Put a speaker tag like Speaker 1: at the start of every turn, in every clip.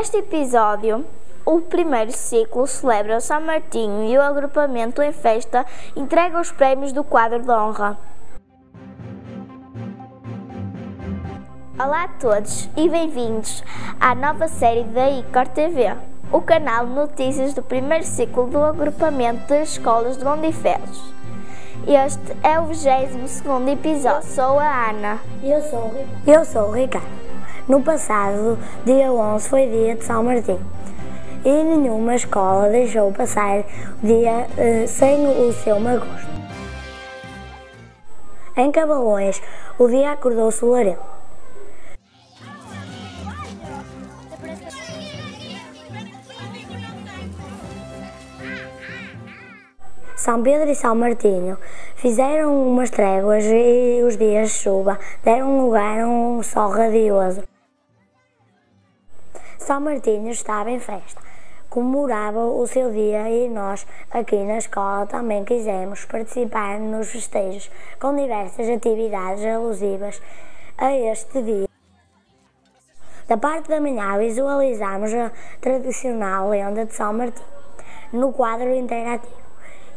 Speaker 1: Neste episódio, o primeiro ciclo celebra o São Martinho e o agrupamento em festa entrega os prémios do quadro de honra. Olá a todos e bem-vindos à nova série da ICOR TV, o canal de notícias do primeiro ciclo do agrupamento das escolas de Gondifelos. Este é o 22 episódio. Eu sou a Ana.
Speaker 2: Eu sou o Ricardo. Eu sou o Ricardo. No passado, dia 11 foi dia de São Martinho e nenhuma escola deixou passar o dia uh, sem o seu mau gosto. Em Cabalões, o dia acordou solarento. São Pedro e São Martinho fizeram umas tréguas e os dias de chuva deram lugar a um sol radioso. São Martinho estava em festa, comemorava o seu dia e nós, aqui na escola, também quisemos participar nos festejos com diversas atividades alusivas a este dia. Da parte da manhã visualizamos a tradicional lenda de São Martinho no quadro interativo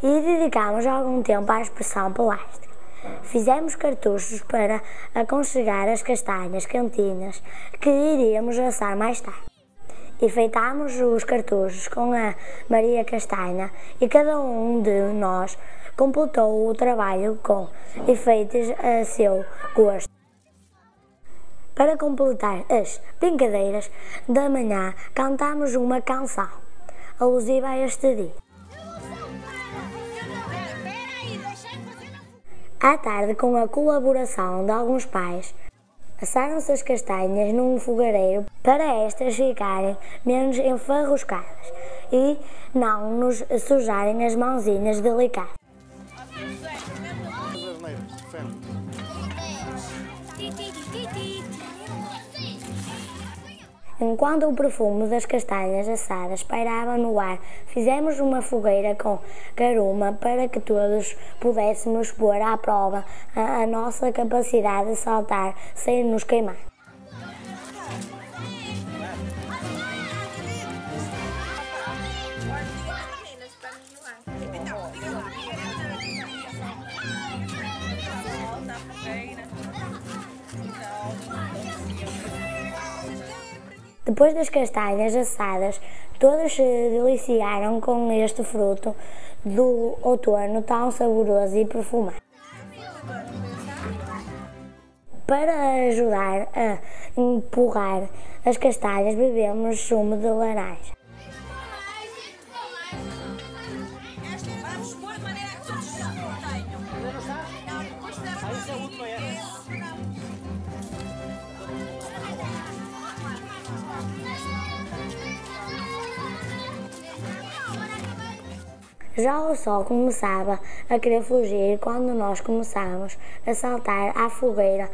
Speaker 2: e dedicámos algum tempo à expressão plástica. Fizemos cartuchos para aconchegar as castanhas quentinhas que iríamos assar mais tarde. Enfeitámos os cartuchos com a Maria Castanha e cada um de nós completou o trabalho com efeitos a seu gosto. Para completar as brincadeiras da manhã, cantamos uma canção alusiva a este dia. À tarde, com a colaboração de alguns pais, assaram-se as castanhas num fogareiro para estas ficarem menos enfarruscadas e não nos sujarem as mãozinhas delicadas. Enquanto o perfume das castanhas assadas pairava no ar, fizemos uma fogueira com caruma para que todos pudéssemos pôr à prova a, a nossa capacidade de saltar sem nos queimar. Depois das castanhas assadas, todos se deliciaram com este fruto do outono tão saboroso e perfumado. Para ajudar a empurrar as castanhas, bebemos sumo de laranja. Já o sol começava a querer fugir quando nós começamos a saltar à fogueira.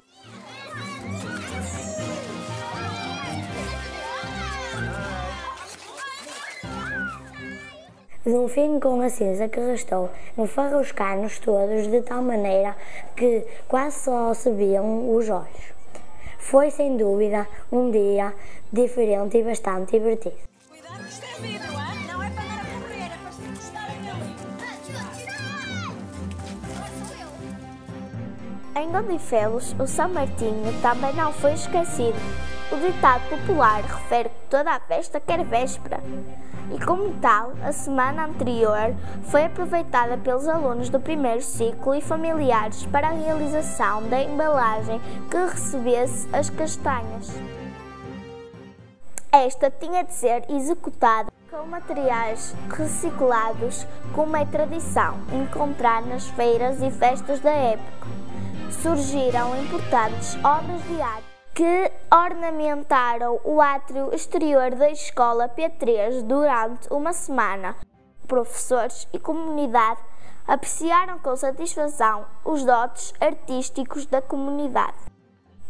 Speaker 2: De um fim com a cinza que restou, enfarruscar-nos todos de tal maneira que quase só se viam os olhos. Foi sem dúvida um dia diferente e bastante divertido.
Speaker 1: Em Gondifelos, o São Martinho também não foi esquecido. O ditado popular refere que toda a festa quer véspera. E como tal, a semana anterior foi aproveitada pelos alunos do primeiro ciclo e familiares para a realização da embalagem que recebesse as castanhas. Esta tinha de ser executada com materiais reciclados, como é tradição encontrar nas feiras e festas da época surgiram importantes obras de arte que ornamentaram o átrio exterior da escola P3 durante uma semana. Professores e comunidade apreciaram com satisfação os dotes artísticos da comunidade.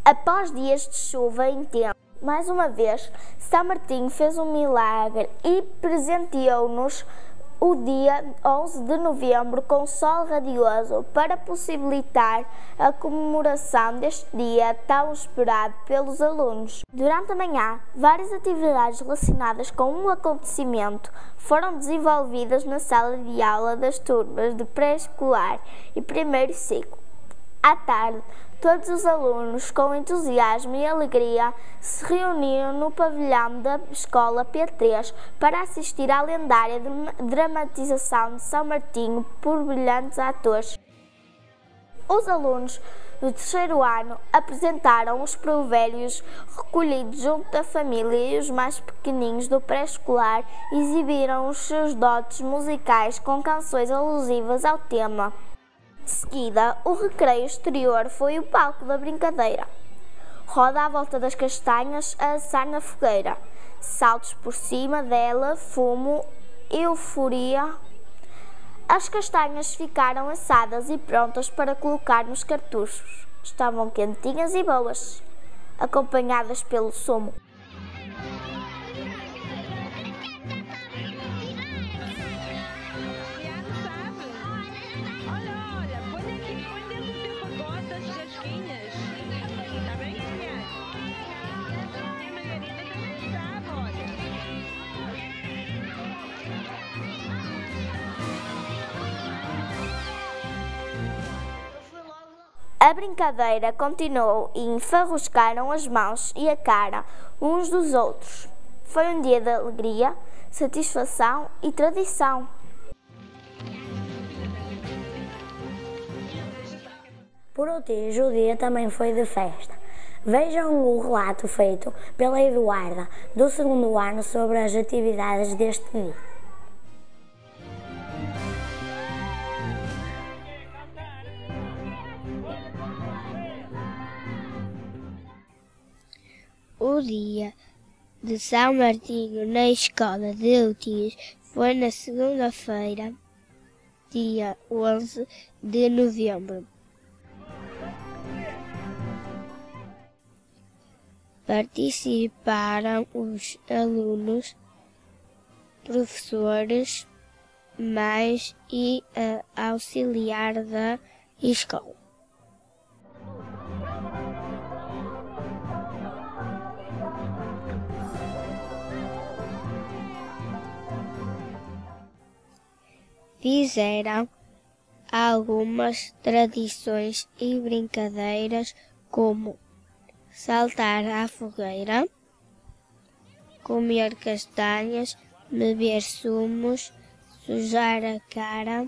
Speaker 1: Após dias de chuva intensa, mais uma vez, São Martinho fez um milagre e presenteou-nos o dia 11 de novembro com sol radioso para possibilitar a comemoração deste dia tão esperado pelos alunos. Durante a manhã, várias atividades relacionadas com o acontecimento foram desenvolvidas na sala de aula das turmas de pré-escolar e primeiro ciclo. À tarde, Todos os alunos, com entusiasmo e alegria, se reuniram no pavilhão da Escola P3 para assistir à lendária dramatização de São Martinho por brilhantes atores. Os alunos do terceiro ano apresentaram os provérbios recolhidos junto da família e os mais pequeninos do pré-escolar exibiram os seus dotes musicais com canções alusivas ao tema. De seguida, o recreio exterior foi o palco da brincadeira. Roda à volta das castanhas a assar na fogueira. Saltos por cima dela, fumo, euforia. As castanhas ficaram assadas e prontas para colocar nos cartuchos. Estavam quentinhas e boas, acompanhadas pelo sumo. A brincadeira continuou e enfarruscaram as mãos e a cara uns dos outros. Foi um dia de alegria, satisfação e tradição.
Speaker 2: Por Otijo, o dia também foi de festa. Vejam o relato feito pela Eduarda, do segundo ano, sobre as atividades deste dia.
Speaker 3: O dia de São Martinho na escola de Utias foi na segunda-feira, dia 11 de novembro. Participaram os alunos, professores, mais e auxiliar da escola. Fizeram algumas tradições e brincadeiras como saltar à fogueira, comer castanhas, beber sumos, sujar a cara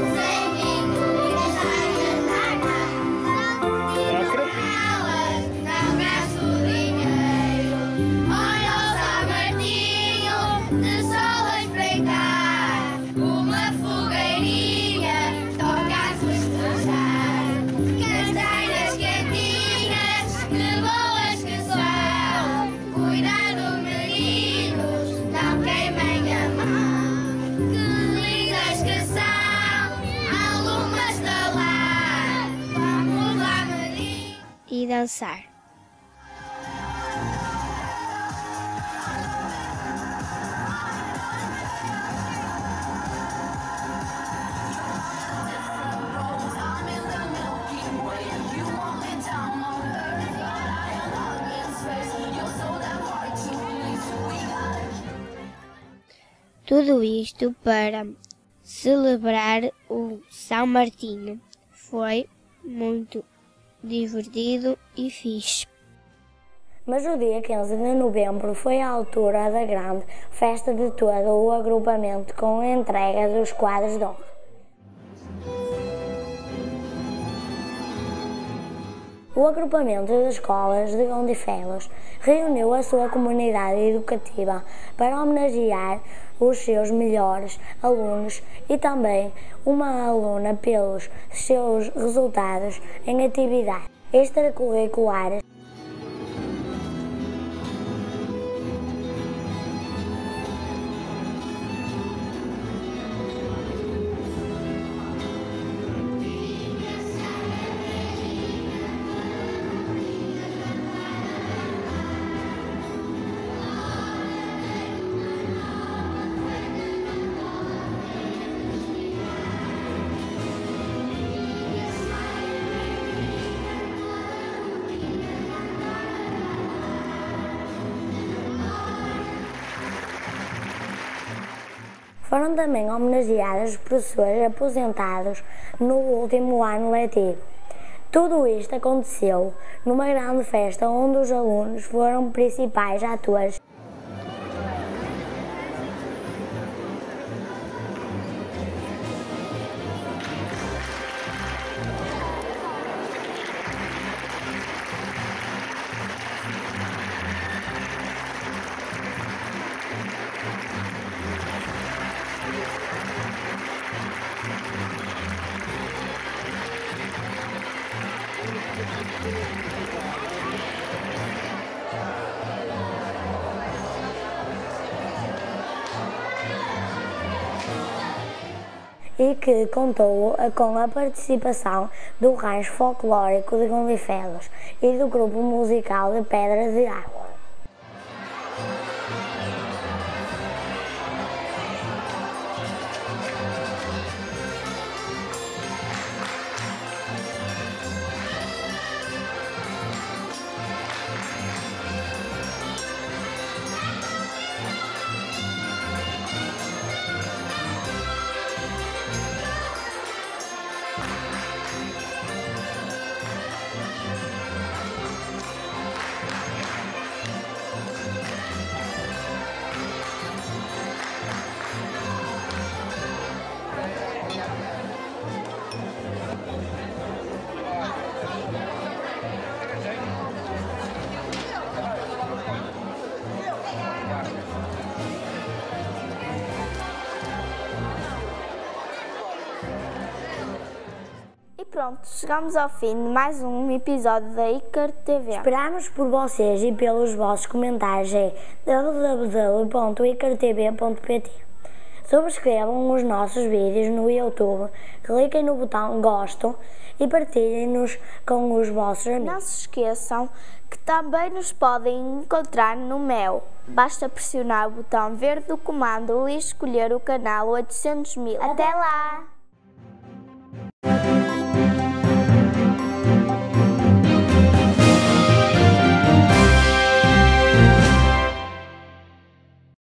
Speaker 3: dançar. Tudo isto para celebrar o São Martinho. Foi muito divertido e fixe.
Speaker 2: Mas o dia 15 de novembro foi a altura da grande festa de todo o agrupamento com a entrega dos quadros de honra. O agrupamento de escolas de Gondifelos reuniu a sua comunidade educativa para homenagear os seus melhores alunos e também uma aluna pelos seus resultados em atividades extracurriculares Foram também homenageados os professores aposentados no último ano letivo. Tudo isto aconteceu numa grande festa onde os alunos foram principais atores. E que contou com a participação do rancho folclórico de Gondifelos e do grupo musical de Pedras de Água.
Speaker 1: Pronto, chegamos ao fim de mais um episódio da Icar TV.
Speaker 2: Esperamos por vocês e pelos vossos comentários em www.icartv.pt. Subscrevam os nossos vídeos no YouTube, cliquem no botão gosto e partilhem-nos com os vossos amigos.
Speaker 1: Não se esqueçam que também nos podem encontrar no Mel. Basta pressionar o botão verde do comando e escolher o canal 800 mil. Até lá!